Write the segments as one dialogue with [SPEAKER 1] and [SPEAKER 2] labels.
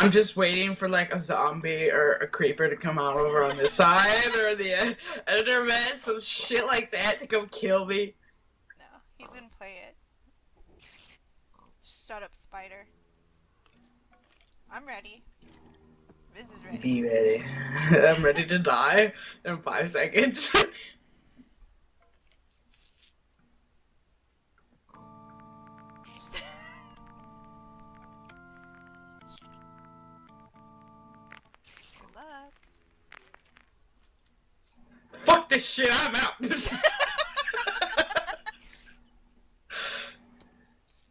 [SPEAKER 1] I'm just waiting for like a zombie or a creeper to come out over on this side or the Enderman, some shit like that to come kill me.
[SPEAKER 2] No, he's gonna play it. Shut up, spider. I'm ready. Viz is ready.
[SPEAKER 1] Be ready. I'm ready to die in five seconds. Fuck this shit, I'm out.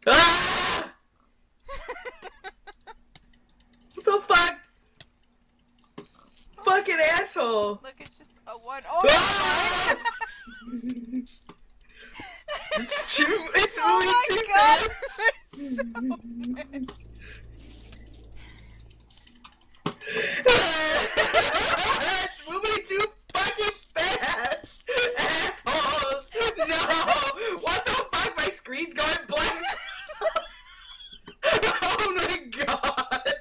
[SPEAKER 1] ah! What the fuck? Fucking asshole.
[SPEAKER 2] Look, it's just a one. Oh,
[SPEAKER 1] Ah!
[SPEAKER 2] my
[SPEAKER 1] it's too, it's
[SPEAKER 2] oh
[SPEAKER 1] moving
[SPEAKER 2] my
[SPEAKER 1] too
[SPEAKER 2] god!
[SPEAKER 1] fast.
[SPEAKER 2] So many.
[SPEAKER 1] it's moving too fucking fast. Assholes. No. What the fuck? My screen's going blank. oh my god.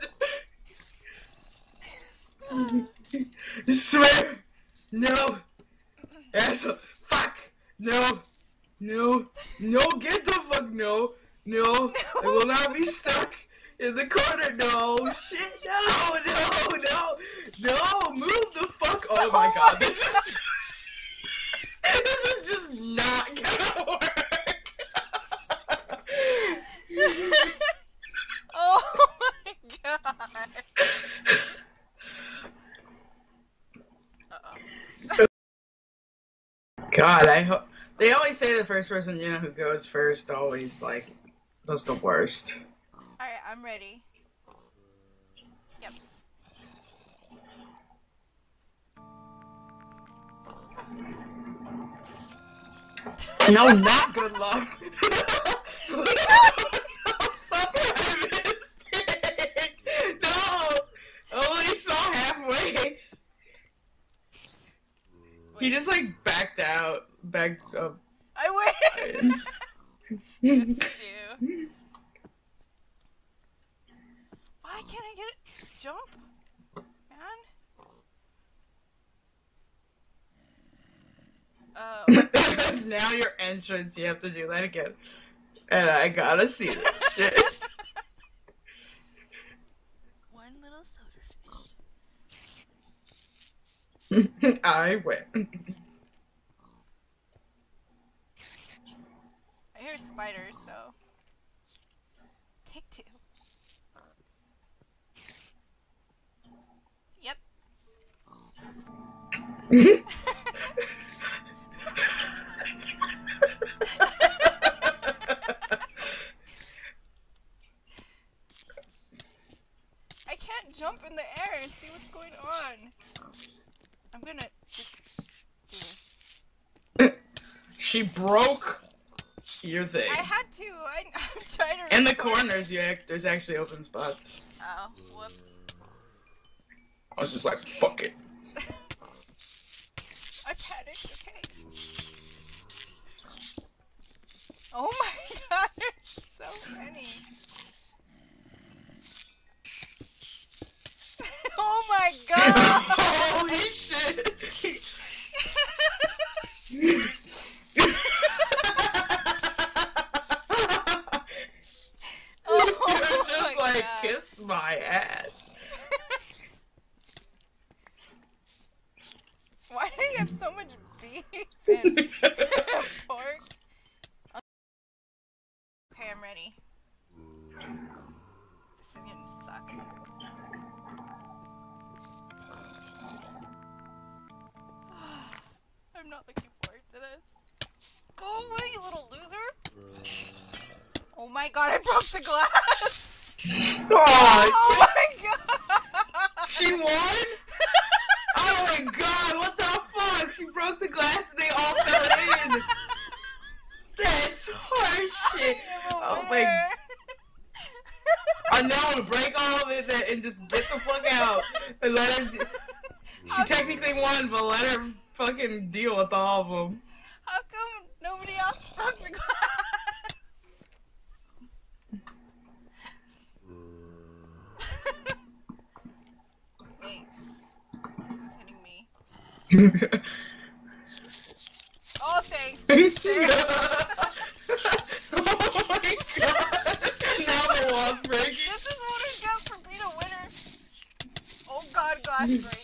[SPEAKER 1] Swim! No! Asshole! Fuck! No! No! No! Get the fuck no! No! I will not be stuck in the corner! No! Shit! No! No! No! No! Move the fuck! Oh my oh god! This is this is just not gonna work!
[SPEAKER 2] oh my god! Uh-oh.
[SPEAKER 1] God, I hope they always say the first person you know who goes first always like does the worst.
[SPEAKER 2] Alright, I'm ready. Yep.
[SPEAKER 1] No, not good luck. He just like backed out, backed up.
[SPEAKER 2] I win! yes, you do. Why can't I get it? Jump? Man? Oh.
[SPEAKER 1] now your entrance, you have to do that again. And I gotta see this shit.
[SPEAKER 2] One little silverfish.
[SPEAKER 1] I win.
[SPEAKER 2] I hear spiders, so. Take two. Yep.
[SPEAKER 1] she broke your thing.
[SPEAKER 2] I had to. I, I'm trying to.
[SPEAKER 1] In the corners, yeah, there's actually open spots.
[SPEAKER 2] Oh, whoops.
[SPEAKER 1] I was just like, fuck it.
[SPEAKER 2] I panicked. Okay. Oh my god, there's so many. oh my god.
[SPEAKER 1] Holy
[SPEAKER 2] I'm not looking forward to this. Go away, you little loser! Oh my god, I broke the glass!
[SPEAKER 1] oh,
[SPEAKER 2] Oh my god!
[SPEAKER 1] she won? Oh my god, what the fuck? She broke the glass and they all fell in. That's horseshit.
[SPEAKER 2] I am a
[SPEAKER 1] Oh my
[SPEAKER 2] winner.
[SPEAKER 1] I know, break all of it and just get the fuck out. And let her. She technically won, but let her fucking deal with all of them.
[SPEAKER 2] How come nobody else broke the glass? Wait. Who's hitting me? oh, thanks. thanks.
[SPEAKER 1] oh my god. now the wall's breaking.
[SPEAKER 2] This is what it gets for being a winner. Oh god, glass break.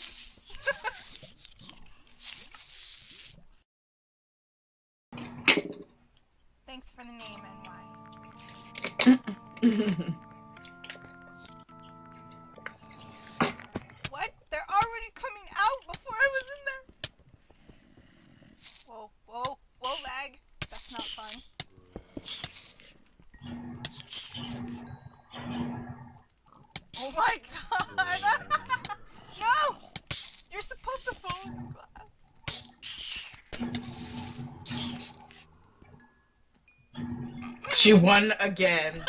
[SPEAKER 1] She won again.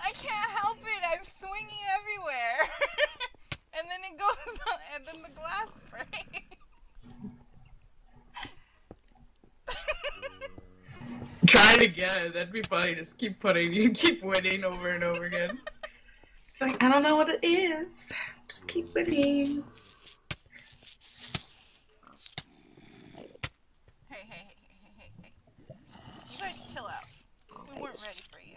[SPEAKER 2] I can't help it. I'm swinging everywhere. and then it goes on, and then the glass breaks.
[SPEAKER 1] Try it again. That'd be funny. Just keep putting, you keep winning over and over again. It's like I don't know what it is. Just keep winning.
[SPEAKER 2] hey, hey, hey, hey, hey, hey, hey. You guys chill out. We weren't ready for you.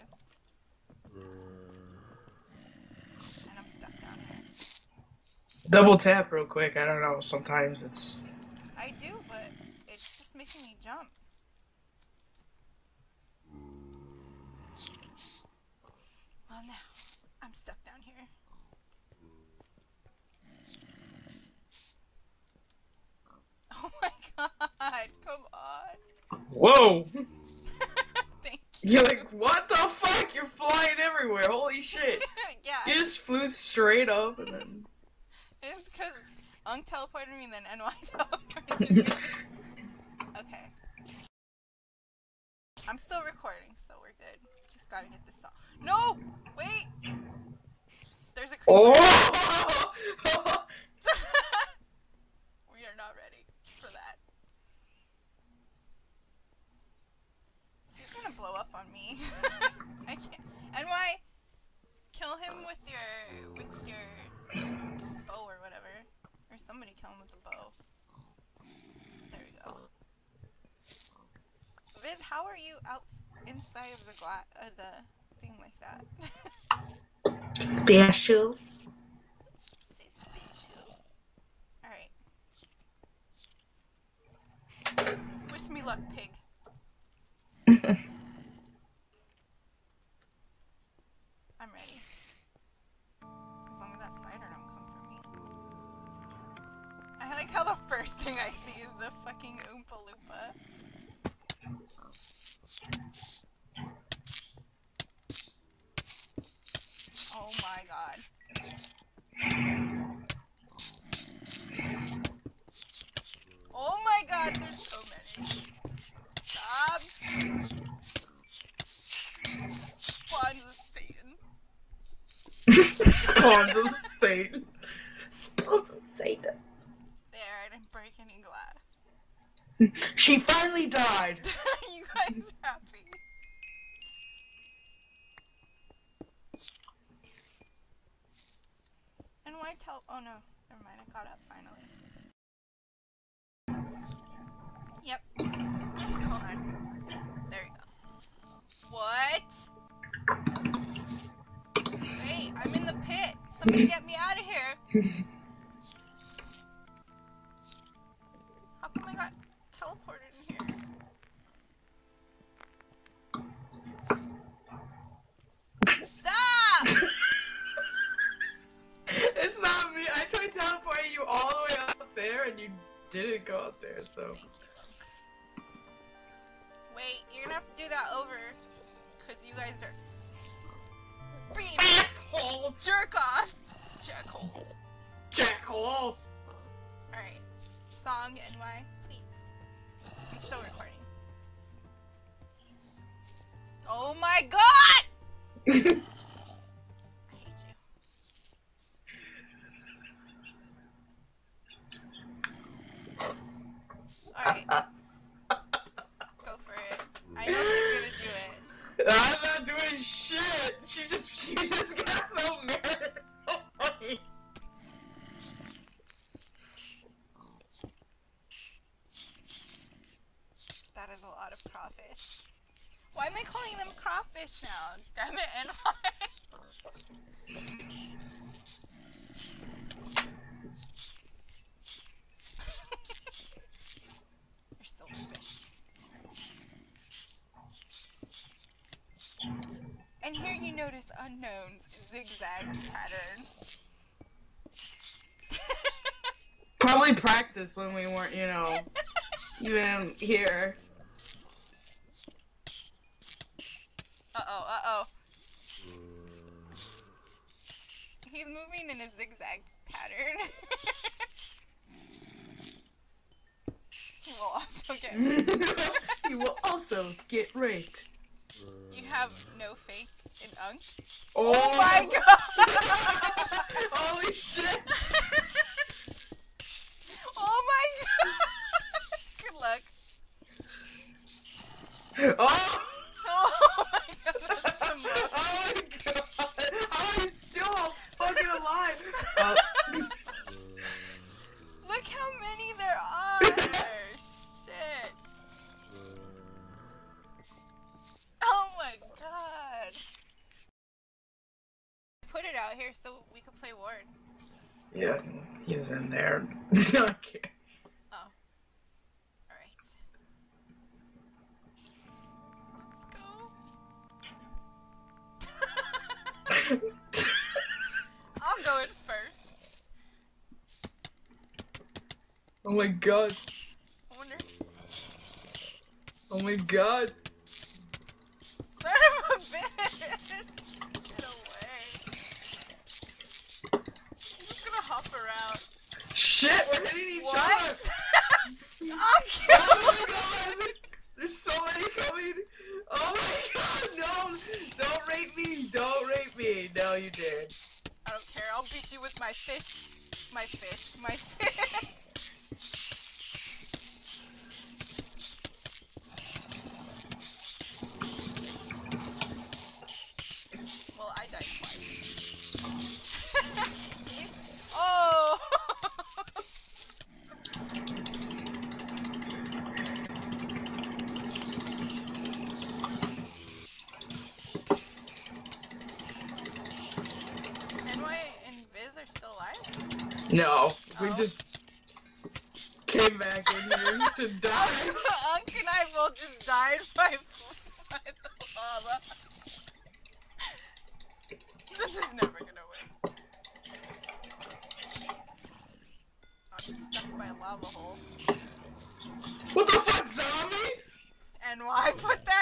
[SPEAKER 2] And I'm stuck down here.
[SPEAKER 1] Double tap real quick. I don't know. Sometimes it's.
[SPEAKER 2] I do, but it's just making me jump. Well, now I'm stuck down here. Oh my god, come on.
[SPEAKER 1] Whoa!
[SPEAKER 2] Thank you.
[SPEAKER 1] You're like, what the fuck? You're flying everywhere. Holy shit!
[SPEAKER 2] yeah,
[SPEAKER 1] You just flew straight up and then.
[SPEAKER 2] Unk teleported me, then NY teleported me. Okay. I'm still recording, so we're good. Just gotta get this song. No! Wait! There's a creeper.
[SPEAKER 1] Oh!
[SPEAKER 2] inside of the glass, uh, the thing like that?
[SPEAKER 1] Special.
[SPEAKER 2] Say special. Alright. Wish me luck, pig. I'm ready. As long as that spider don't come for me. I like how the first thing I see is the fucking Oompa Loompa. Oh my god. Oh my god, there's so many. Stop. Spawns of Satan.
[SPEAKER 1] Spawns of Satan. Spawns of Satan.
[SPEAKER 2] There, I didn't break any glass.
[SPEAKER 1] She finally died.
[SPEAKER 2] you guys Why tell? Oh no, never mind. I got up finally. Yep. Hold on. There you go. What? Wait, I'm in the pit. Somebody get me out of here.
[SPEAKER 1] Asshole!
[SPEAKER 2] jerk offs. Jerk holes.
[SPEAKER 1] Jackhole!
[SPEAKER 2] Alright. Song NY, please. I'm still recording. Oh my god!
[SPEAKER 1] I'm not doing shit. She just she just got so mad. Oh so funny.
[SPEAKER 2] That is a lot of crawfish. Why am I calling them crawfish now? Damn it, and why? And here you notice unknown's zigzag pattern.
[SPEAKER 1] Probably practice when we weren't, you know, even here.
[SPEAKER 2] Uh oh, uh oh. He's moving in a zigzag pattern. he will also get
[SPEAKER 1] you will also get raped.
[SPEAKER 2] Have no faith in Unk?
[SPEAKER 1] Oh,
[SPEAKER 2] Oh my god!
[SPEAKER 1] Holy shit!
[SPEAKER 2] oh my god! Good luck.
[SPEAKER 1] Oh
[SPEAKER 2] so we can play Ward.
[SPEAKER 1] yeah, he's in there. okay.
[SPEAKER 2] Oh. Alright. Let's go. I'll go in first.
[SPEAKER 1] oh my god.
[SPEAKER 2] I wonder.
[SPEAKER 1] Oh my god.
[SPEAKER 2] Son of a bitch! Get away. I'm just gonna hop around.
[SPEAKER 1] Shit, we're hitting each
[SPEAKER 2] What?
[SPEAKER 1] other!
[SPEAKER 2] I'll kill
[SPEAKER 1] Oh my god! There's so many coming! Oh my god, no! Don't rape me! Don't rape me! No, you did.
[SPEAKER 2] I don't care. I'll beat you with my fish. My fish. My fish. well, I died twice. oh! NY and Viz are still alive?
[SPEAKER 1] No, we
[SPEAKER 2] Oh.
[SPEAKER 1] just came back in here to die.
[SPEAKER 2] Unk and I both just died by, by the lava. This is never gonna work. I'm stuck by a lava hole.
[SPEAKER 1] What the fuck, zombie?
[SPEAKER 2] And why put that